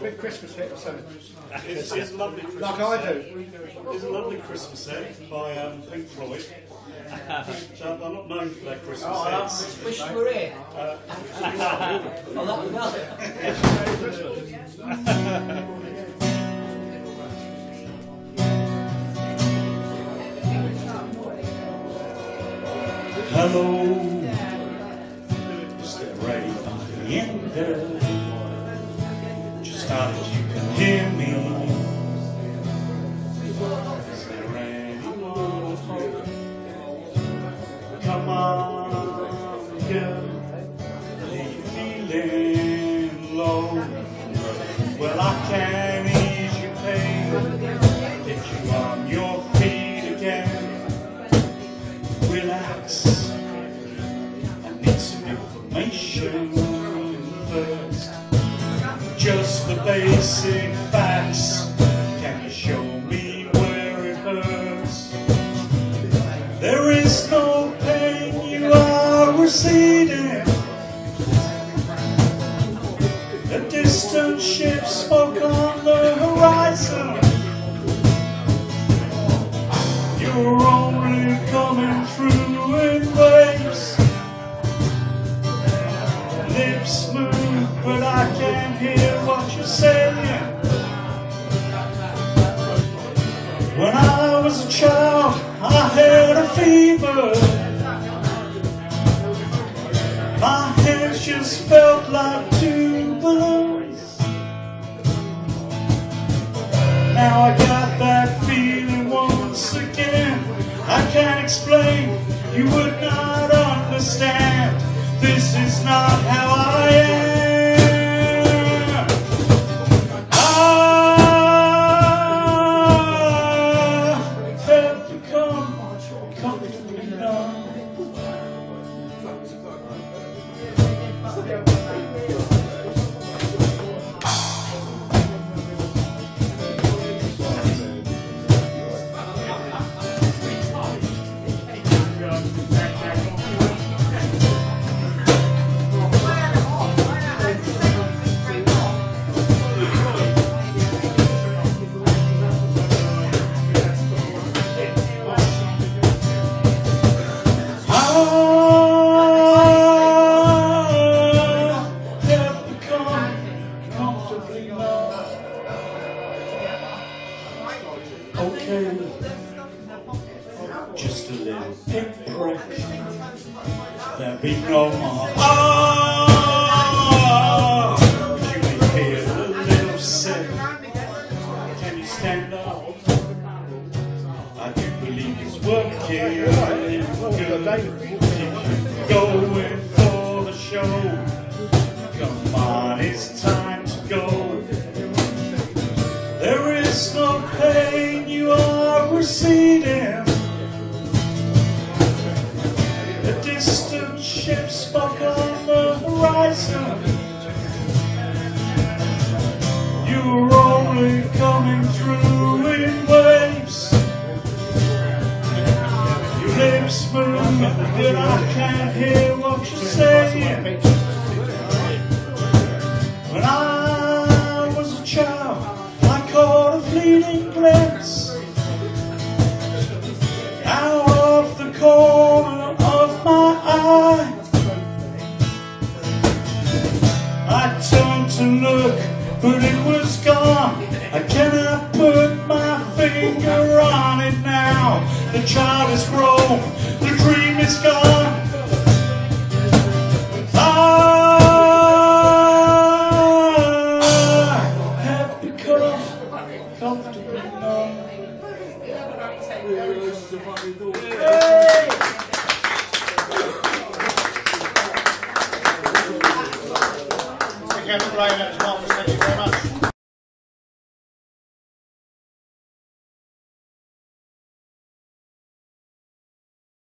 big Christmas hit or something. It's, it's a lovely Christmas Like I do. It's a lovely Christmas hit by um, Pink Floyd. so I'm not known for their Christmas Oh, hits. I wish you were here. oh, that would help. Hello, is there rain in there? Just out as you can hear me. Come on, girl. Well, I can ease your pain. Get you on your feet again relax. Information first. Just the basic facts. Can you show me where it hurts? There is no pain, you are receding. A distant ship smoke on the horizon. When I was a child, I had a fever. My hands just felt like two balloons. Now I got that feeling once again. I can't explain, you would not numb. I prick. There be no more. Ah, you may little. Can you stand up? I do believe it's working. Good. Going for the show. Come on, it's time to go. Distant ship on the horizon. You're only coming through in waves. Your lips move, but I can't hear what you're saying. When I was a child, I caught a fleeting glimpse look, but it was gone. I cannot put my finger on it now. The child is grown, the dream is gone. I have become comfortably numb. You, That was. Thank you very much.